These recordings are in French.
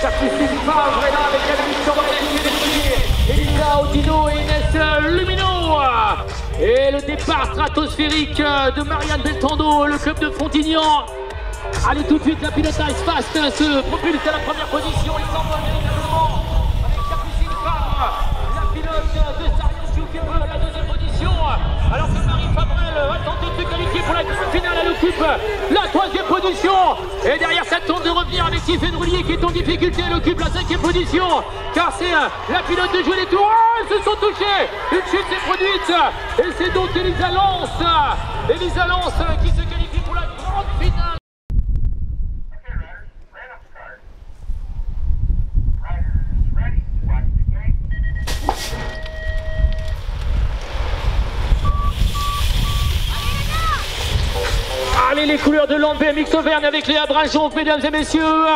La mission dans les Elisa et Inès Lumino. Et le départ stratosphérique de Marianne Beltando, le club de Frontignan. Allez tout de suite, la pilotage fast se propulse à la première position. Il s'envole véritablement avec Capucine Favre, la pilote de Sarius qui occupe la deuxième position. Alors que Marie Fabrel va tenter de se qualifier pour la finale, elle occupe la troisième position. Et derrière, ça tente de avec Tiffaine Roulier qui est en difficulté. Elle occupe la cinquième position. Car c'est la pilote de jouer les tours. Oh, ils se sont touchés. Une chute s'est produite. Et c'est donc Elisa Lance. Elisa Lance qui se qualifie les couleurs de l'Ande BMX Auvergne avec Léa Brajon, mesdames et messieurs.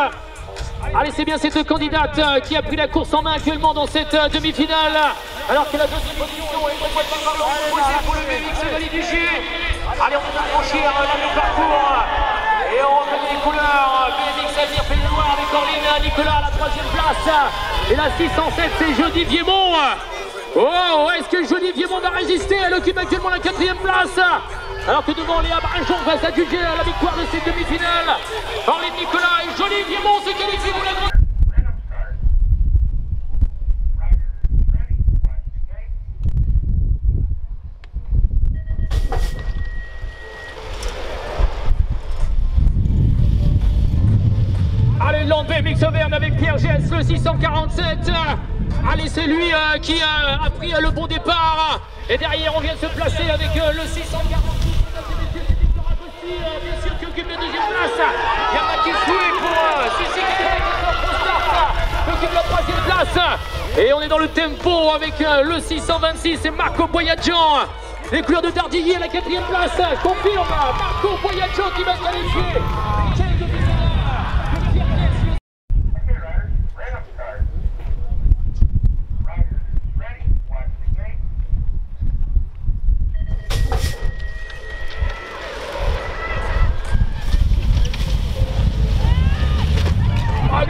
Allez, c'est bien cette candidate euh, qui a pris la course en main actuellement dans cette euh, demi-finale. Alors que la deuxième position est proposée par Proposé pour le BMX du G. Allez, on va franchir euh, le parcours. Et on reconnaît les couleurs. BMX Avenir Pays Noir avec Orline Nicolas à la troisième place. Et la 607, c'est Jody Viemont. Oh, est-ce que Jody Viemont va résister? Elle occupe actuellement la quatrième place. Alors que devant Léa Brajon va s'adjuger à la victoire de cette demi-finale. Orline Nicolas et Jody Viemont se qualifient pour la grande. Allez, Land BMX Auvergne avec Pierre Gess, le 647. Allez, c'est lui euh, qui euh, a pris euh, le bon départ. Et derrière, on vient de se placer avec le 646. Mesdames et messieurs, c'est Victor Agosti, euh, bien sûr, qui occupe la deuxième place. Pour qui occupe la troisième place. Et on est dans le tempo avec le 626 et Marco Boyadjan. Les couleurs de Dardilly à la quatrième place. Confirme Marco Boyadjan qui va se qualifier.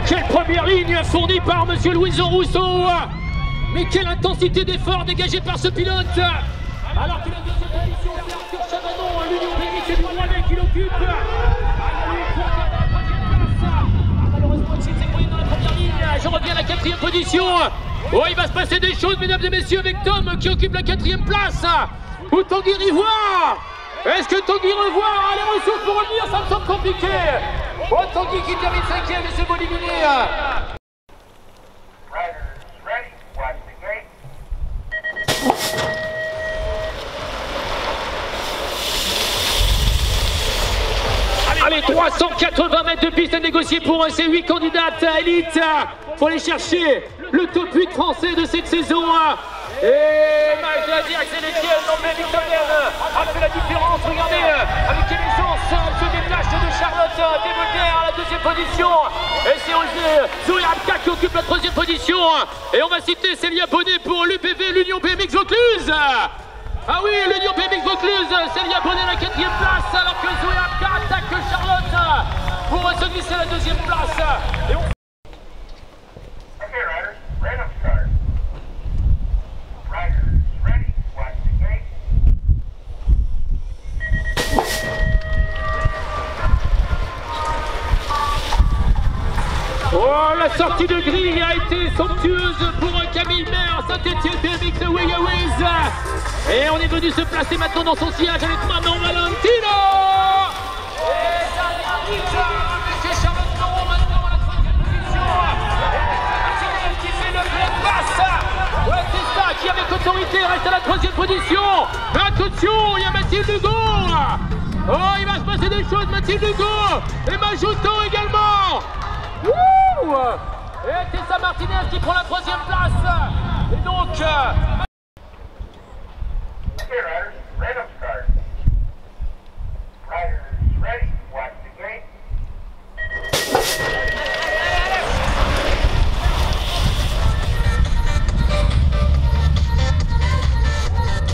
Quelle première ligne fournie par Monsieur Louison Rousseau. Mais quelle intensité d'effort dégagée par ce pilote. Alors que la deuxième position, c'est Arthur l'Union et du qui l'occupe. Ah, Malheureusement, Je reviens à la quatrième position. Oh, il va se passer des choses, mesdames et messieurs, avec Tom qui occupe la quatrième place. Ou Tanguy Rivoire. Est-ce que Tanguy Rivoire a les ressources pour revenir? Ça me semble compliqué Tanguy qui termine cinquième et c'est gate. Allez, 380 mètres de piste à négocier pour ces 8 candidates à élite. Faut aller chercher le top 8 français de cette saison. Et Max de la Diac, c'est Étienne dans le Victor a fait la différence. Regardez avec quelle aisance se détache de Charlotte position. Et c'est Zoé Abka qui occupe la troisième position. Et on va citer Célia Bonnet pour l'UPV, l'Union BMX Vaucluse. Ah oui, l'Union BMX Vaucluse, Célia Bonnet à la quatrième place, alors que Zoé Abka attaque Charlotte pour se glisser à la deuxième place. Et on Okay, riders, random start. Riders ready, watch the gate. Oh, la sortie de grille a été somptueuse pour Camille Maire, Saint-Etienne BMX Wigaways. Et on est venu se placer maintenant dans son sillage avec Manon Valentino. Avec autorité reste à la troisième position. Attention, il y a Mathilde Hugo. Oh, il va se passer des choses, Mathilde Hugo. Et Majouto également. Et Tessa Martinez qui prend la troisième place. Et donc, euh.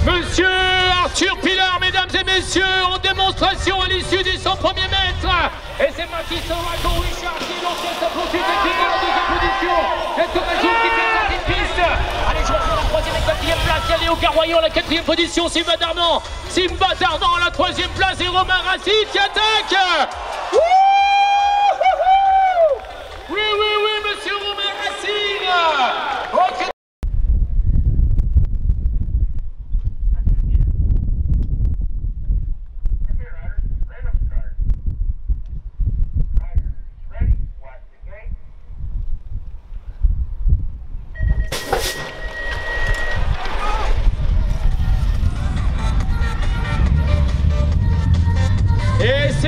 Monsieur Arthur Pilar, mesdames et messieurs, en démonstration à l'issue des 100 premiers mètres. Et c'est Richard qui lance sa et Tomazou qui fait sortie piste. Allez, je rejoins la troisième et quatrième place. Il y a Léo Carroyon à la quatrième position. Simba Darnan. Simba Darnan à la troisième place. Et Romain Rassi qui attaque.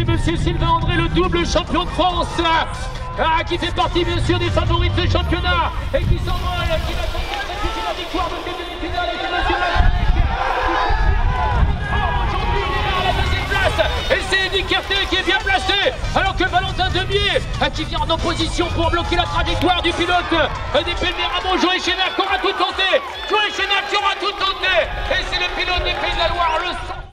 C'est Monsieur Sylvain André, le double champion de France, ah, qui fait partie bien sûr des favoris de ce championnat et qui s'envole, qui va tenter la victoire de cette demi-finale et c'est la deuxième place. Et c'est Eddie Kerté qui est bien placé alors que Valentin Demier ah, qui vient en opposition pour bloquer la trajectoire du pilote euh, des Pelmeramo, Joël Chénac aura tout tenté. Joël Chénac aura tout tenté